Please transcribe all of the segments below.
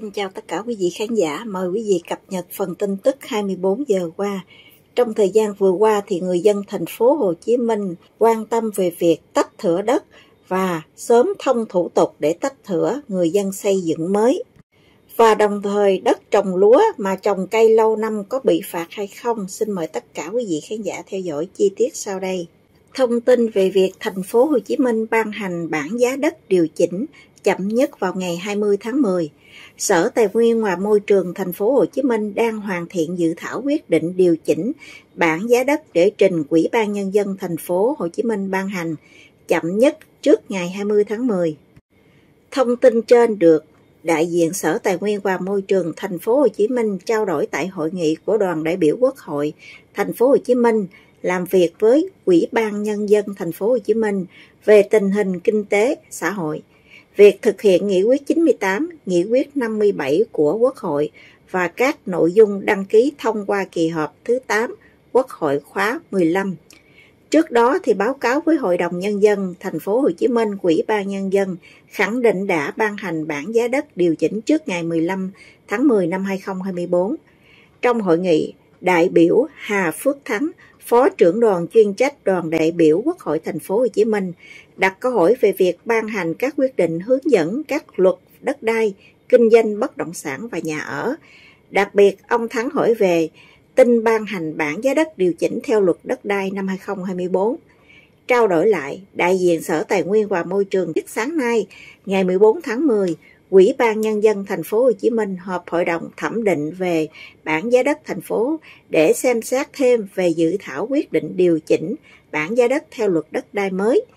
Xin chào tất cả quý vị khán giả, mời quý vị cập nhật phần tin tức 24 giờ qua. Trong thời gian vừa qua thì người dân thành phố Hồ Chí Minh quan tâm về việc tách thửa đất và sớm thông thủ tục để tách thửa người dân xây dựng mới. Và đồng thời đất trồng lúa mà trồng cây lâu năm có bị phạt hay không? Xin mời tất cả quý vị khán giả theo dõi chi tiết sau đây. Thông tin về việc thành phố Hồ Chí Minh ban hành bảng giá đất điều chỉnh chậm nhất vào ngày 20 tháng 10. Sở Tài nguyên và Môi trường thành phố Hồ Chí Minh đang hoàn thiện dự thảo quyết định điều chỉnh bảng giá đất để trình Ủy ban nhân dân thành phố Hồ Chí Minh ban hành chậm nhất trước ngày 20 tháng 10. Thông tin trên được đại diện Sở Tài nguyên và Môi trường thành phố Hồ Chí Minh trao đổi tại hội nghị của đoàn đại biểu Quốc hội thành phố Hồ Chí Minh làm việc với Ủy ban nhân dân thành phố Hồ Chí Minh về tình hình kinh tế, xã hội Việc thực hiện Nghị quyết 98, Nghị quyết 57 của Quốc hội và các nội dung đăng ký thông qua kỳ họp thứ 8 Quốc hội khóa 15. Trước đó thì báo cáo với Hội đồng Nhân dân thành phố Hồ Chí Minh, Quỹ ban Nhân dân khẳng định đã ban hành bản giá đất điều chỉnh trước ngày 15 tháng 10 năm 2024. Trong hội nghị, đại biểu Hà Phước Thắng, Phó trưởng đoàn chuyên trách đoàn đại biểu Quốc hội thành phố Hồ Chí Minh đặt câu hỏi về việc ban hành các quyết định hướng dẫn các luật đất đai, kinh doanh bất động sản và nhà ở. Đặc biệt, ông Thắng hỏi về tin ban hành bảng giá đất điều chỉnh theo luật đất đai năm 2024. Trao đổi lại, đại diện Sở Tài nguyên và Môi trường biết sáng nay, ngày 14 tháng 10, Ủy ban Nhân dân thành phố Hồ Chí Minh họp hội đồng thẩm định về bảng giá đất thành phố để xem xét thêm về dự thảo quyết định điều chỉnh bảng giá đất theo luật đất đai mới –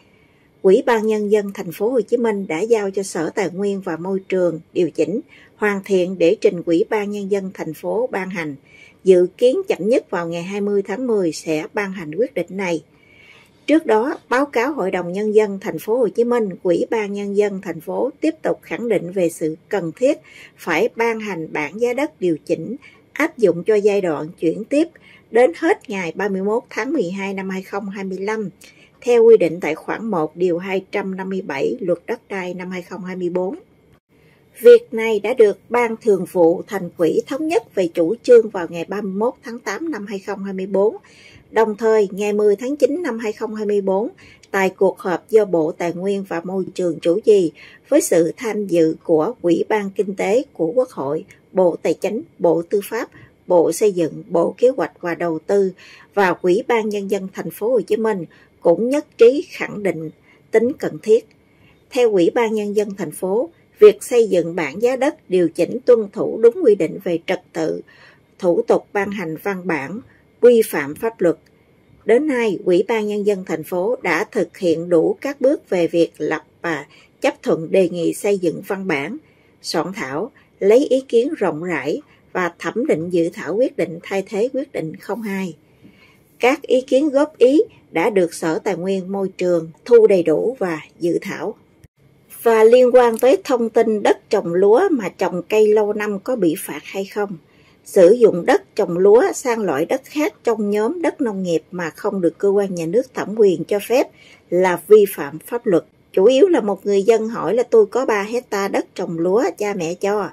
Ủy ban Nhân dân thành phố Hồ Chí Minh đã giao cho Sở Tài nguyên và Môi trường điều chỉnh, hoàn thiện để trình Ủy ban Nhân dân thành phố ban hành. Dự kiến chậm nhất vào ngày 20 tháng 10 sẽ ban hành quyết định này. Trước đó, báo cáo Hội đồng Nhân dân thành phố Hồ Chí Minh, Ủy ban Nhân dân thành phố tiếp tục khẳng định về sự cần thiết phải ban hành bản giá đất điều chỉnh áp dụng cho giai đoạn chuyển tiếp đến hết ngày 31 tháng 12 năm 2025 theo quy định tại khoản 1 điều 257 Luật Đất đai năm 2024. Việc này đã được Ban Thường vụ Thành ủy thống nhất về chủ trương vào ngày 31 tháng 8 năm 2024. Đồng thời, ngày 10 tháng 9 năm 2024, tại cuộc họp do Bộ Tài nguyên và Môi trường chủ trì với sự tham dự của Ủy ban Kinh tế của Quốc hội, Bộ Tài chính, Bộ Tư pháp, Bộ Xây dựng, Bộ Kế hoạch và Đầu tư và Ủy ban Nhân dân thành phố Hồ Chí Minh cũng nhất trí khẳng định tính cần thiết. Theo Ủy ban Nhân dân thành phố, việc xây dựng bảng giá đất điều chỉnh tuân thủ đúng quy định về trật tự, thủ tục ban hành văn bản, quy phạm pháp luật. Đến nay, Ủy ban Nhân dân thành phố đã thực hiện đủ các bước về việc lập và chấp thuận đề nghị xây dựng văn bản, soạn thảo, lấy ý kiến rộng rãi và thẩm định dự thảo quyết định thay thế quyết định 02. Các ý kiến góp ý đã được Sở Tài nguyên Môi trường thu đầy đủ và dự thảo. Và liên quan tới thông tin đất trồng lúa mà trồng cây lâu năm có bị phạt hay không? Sử dụng đất trồng lúa sang loại đất khác trong nhóm đất nông nghiệp mà không được cơ quan nhà nước thẩm quyền cho phép là vi phạm pháp luật. Chủ yếu là một người dân hỏi là tôi có 3 hecta đất trồng lúa, cha mẹ cho.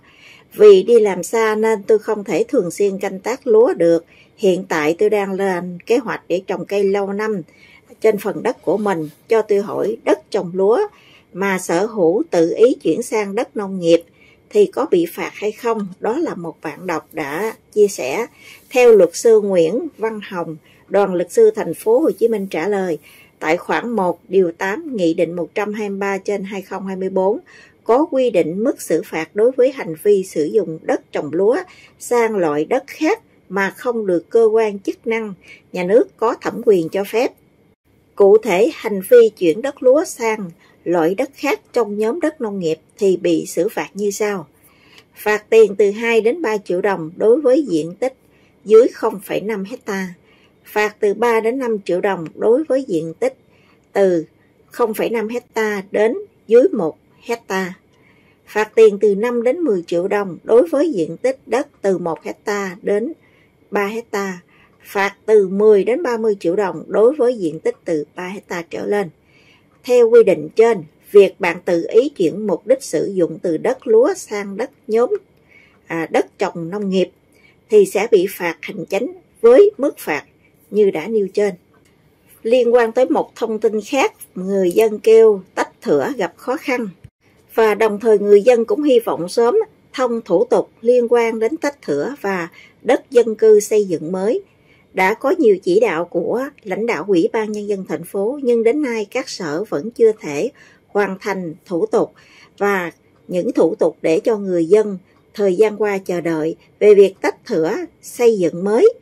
Vì đi làm xa nên tôi không thể thường xuyên canh tác lúa được Hiện tại tôi đang lên kế hoạch để trồng cây lâu năm trên phần đất của mình. Cho tôi hỏi đất trồng lúa mà sở hữu tự ý chuyển sang đất nông nghiệp thì có bị phạt hay không? Đó là một bạn đọc đã chia sẻ. Theo luật sư Nguyễn Văn Hồng, đoàn luật sư thành phố Hồ Chí Minh trả lời, tại khoản 1 điều 8 Nghị định 123 trên 2024 có quy định mức xử phạt đối với hành vi sử dụng đất trồng lúa sang loại đất khác mà không được cơ quan chức năng, nhà nước có thẩm quyền cho phép. Cụ thể, hành vi chuyển đất lúa sang loại đất khác trong nhóm đất nông nghiệp thì bị xử phạt như sau. Phạt tiền từ 2 đến 3 triệu đồng đối với diện tích dưới 0,5 hecta. Phạt từ 3 đến 5 triệu đồng đối với diện tích từ 0,5 hecta đến dưới 1 hecta. Phạt tiền từ 5 đến 10 triệu đồng đối với diện tích đất từ 1 hecta đến 3 hecta, phạt từ 10 đến 30 triệu đồng đối với diện tích từ 3 hecta trở lên. Theo quy định trên, việc bạn tự ý chuyển mục đích sử dụng từ đất lúa sang đất nhóm à, đất trồng nông nghiệp thì sẽ bị phạt hành chính với mức phạt như đã nêu trên. Liên quan tới một thông tin khác, người dân kêu tách thửa gặp khó khăn và đồng thời người dân cũng hy vọng sớm thông thủ tục liên quan đến tách thửa và đất dân cư xây dựng mới. Đã có nhiều chỉ đạo của lãnh đạo Ủy ban Nhân dân thành phố nhưng đến nay các sở vẫn chưa thể hoàn thành thủ tục và những thủ tục để cho người dân thời gian qua chờ đợi về việc tách thửa xây dựng mới.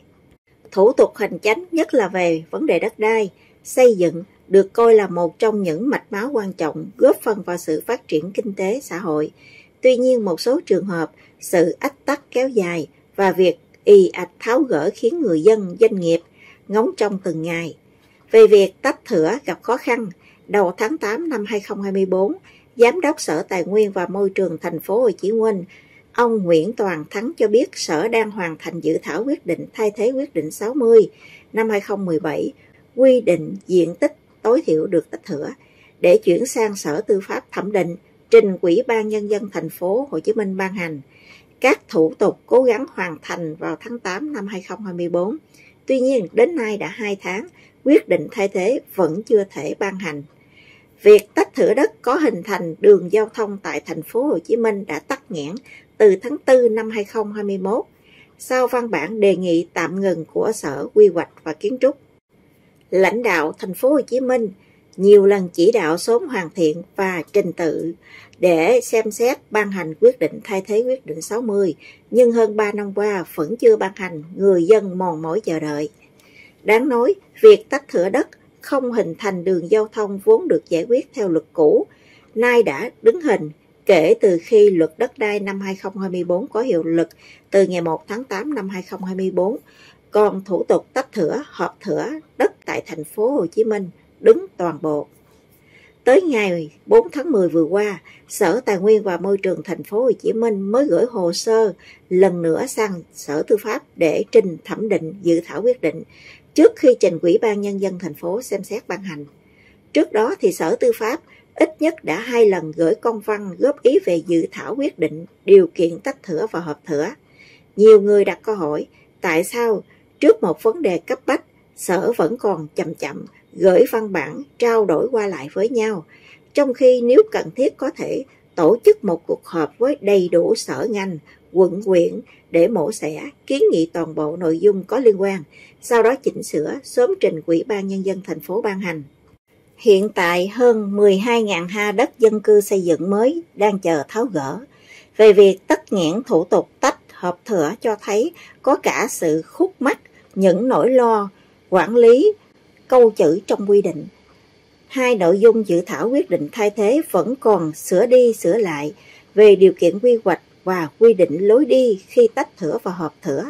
Thủ tục hành chánh nhất là về vấn đề đất đai, xây dựng được coi là một trong những mạch máu quan trọng góp phần vào sự phát triển kinh tế xã hội. Tuy nhiên một số trường hợp sự ách tắc kéo dài và việc y ạch tháo gỡ khiến người dân, doanh nghiệp ngóng trong từng ngày. Về việc tách thửa gặp khó khăn, đầu tháng 8 năm 2024, Giám đốc Sở Tài nguyên và Môi trường thành phố Hồ Chí Minh, ông Nguyễn Toàn Thắng cho biết Sở đang hoàn thành dự thảo quyết định thay thế quyết định 60 năm 2017 quy định diện tích tối thiểu được tách thửa để chuyển sang Sở Tư pháp thẩm định trình Ủy ban Nhân dân thành phố Hồ Chí Minh ban hành. Các thủ tục cố gắng hoàn thành vào tháng 8 năm 2024. Tuy nhiên, đến nay đã 2 tháng, quyết định thay thế vẫn chưa thể ban hành. Việc tách thửa đất có hình thành đường giao thông tại thành phố Hồ Chí Minh đã tắt nghẽn từ tháng 4 năm 2021 sau văn bản đề nghị tạm ngừng của Sở Quy hoạch và Kiến trúc. Lãnh đạo thành phố Hồ Chí Minh nhiều lần chỉ đạo sớm hoàn thiện và trình tự để xem xét ban hành quyết định thay thế quyết định 60, nhưng hơn 3 năm qua vẫn chưa ban hành, người dân mòn mỏi chờ đợi. Đáng nói, việc tách thửa đất không hình thành đường giao thông vốn được giải quyết theo luật cũ, nay đã đứng hình kể từ khi luật đất đai năm 2024 có hiệu lực từ ngày 1 tháng 8 năm 2024, còn thủ tục tách thửa, hợp thửa đất tại thành phố Hồ Chí Minh đứng toàn bộ. Tới ngày 4 tháng 10 vừa qua, Sở Tài nguyên và Môi trường thành phố Hồ Chí Minh mới gửi hồ sơ lần nữa sang Sở Tư pháp để trình thẩm định dự thảo quyết định trước khi trình Ủy ban Nhân dân thành phố xem xét ban hành. Trước đó thì Sở Tư pháp ít nhất đã hai lần gửi công văn góp ý về dự thảo quyết định điều kiện tách thửa và hợp thửa. Nhiều người đặt câu hỏi tại sao trước một vấn đề cấp bách Sở vẫn còn chậm chậm gửi văn bản trao đổi qua lại với nhau, trong khi nếu cần thiết có thể tổ chức một cuộc họp với đầy đủ sở ngành, quận quyện để mổ xẻ, kiến nghị toàn bộ nội dung có liên quan, sau đó chỉnh sửa sớm trình Ủy ban Nhân dân thành phố ban hành. Hiện tại hơn 12.000 ha đất dân cư xây dựng mới đang chờ tháo gỡ. Về việc tắt nghẽn thủ tục tách hợp thửa cho thấy có cả sự khúc mắc, những nỗi lo, quản lý, câu chữ trong quy định. Hai nội dung dự thảo quyết định thay thế vẫn còn sửa đi sửa lại về điều kiện quy hoạch và quy định lối đi khi tách thửa và hợp thửa.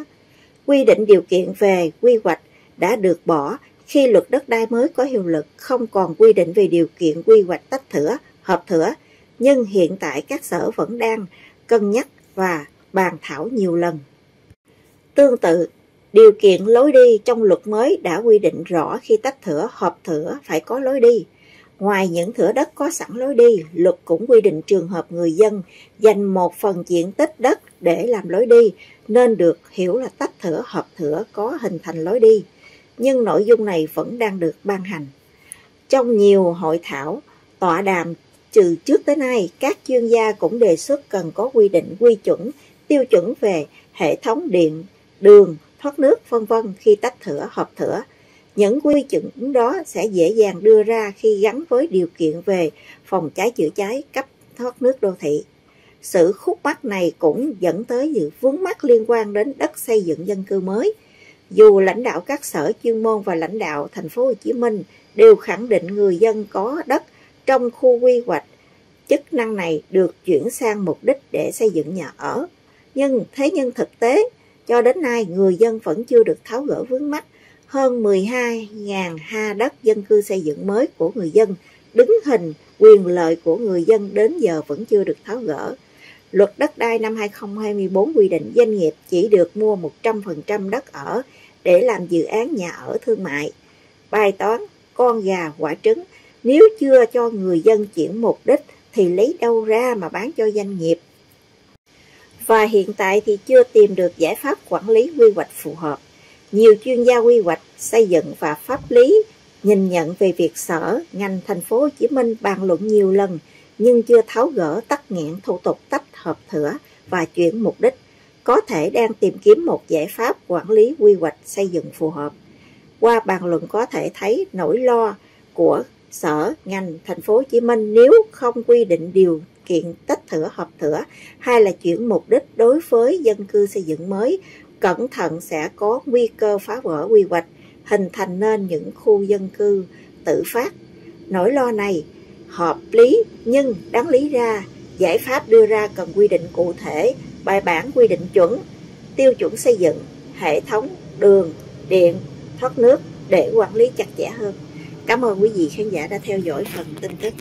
Quy định điều kiện về quy hoạch đã được bỏ khi luật đất đai mới có hiệu lực không còn quy định về điều kiện quy hoạch tách thửa, hợp thửa, nhưng hiện tại các sở vẫn đang cân nhắc và bàn thảo nhiều lần. Tương tự, điều kiện lối đi trong luật mới đã quy định rõ khi tách thửa, hợp thửa phải có lối đi. Ngoài những thửa đất có sẵn lối đi, luật cũng quy định trường hợp người dân dành một phần diện tích đất để làm lối đi, nên được hiểu là tách thửa, hợp thửa có hình thành lối đi nhưng nội dung này vẫn đang được ban hành. Trong nhiều hội thảo, tọa đàm trừ trước tới nay, các chuyên gia cũng đề xuất cần có quy định quy chuẩn, tiêu chuẩn về hệ thống điện, đường, thoát nước vân vân khi tách thửa hợp thửa. Những quy chuẩn đó sẽ dễ dàng đưa ra khi gắn với điều kiện về phòng cháy chữa cháy cấp thoát nước đô thị. Sự khúc mắc này cũng dẫn tới những vướng mắc liên quan đến đất xây dựng dân cư mới – dù lãnh đạo các sở chuyên môn và lãnh đạo thành phố Hồ Chí Minh đều khẳng định người dân có đất trong khu quy hoạch, chức năng này được chuyển sang mục đích để xây dựng nhà ở. Nhưng thế nhưng thực tế, cho đến nay người dân vẫn chưa được tháo gỡ vướng mắt hơn 12.000 ha đất dân cư xây dựng mới của người dân, đứng hình quyền lợi của người dân đến giờ vẫn chưa được tháo gỡ. Luật đất đai năm 2024 quy định doanh nghiệp chỉ được mua 100% đất ở để làm dự án nhà ở thương mại. Bài toán con gà quả trứng, nếu chưa cho người dân chuyển mục đích thì lấy đâu ra mà bán cho doanh nghiệp và hiện tại thì chưa tìm được giải pháp quản lý quy hoạch phù hợp. Nhiều chuyên gia quy hoạch, xây dựng và pháp lý nhìn nhận về việc sở, ngành thành phố Hồ Chí Minh bàn luận nhiều lần nhưng chưa tháo gỡ tắc nghẽn thủ tục tách hợp thửa và chuyển mục đích, có thể đang tìm kiếm một giải pháp quản lý quy hoạch xây dựng phù hợp. Qua bàn luận có thể thấy nỗi lo của sở, ngành, thành phố Hồ Chí Minh nếu không quy định điều kiện tách thửa hợp thửa hay là chuyển mục đích đối với dân cư xây dựng mới, cẩn thận sẽ có nguy cơ phá vỡ quy hoạch, hình thành nên những khu dân cư tự phát. Nỗi lo này hợp lý nhưng đáng lý ra giải pháp đưa ra cần quy định cụ thể, bài bản quy định chuẩn, tiêu chuẩn xây dựng, hệ thống đường, điện, thoát nước để quản lý chặt chẽ hơn. Cảm ơn quý vị khán giả đã theo dõi phần tin tức.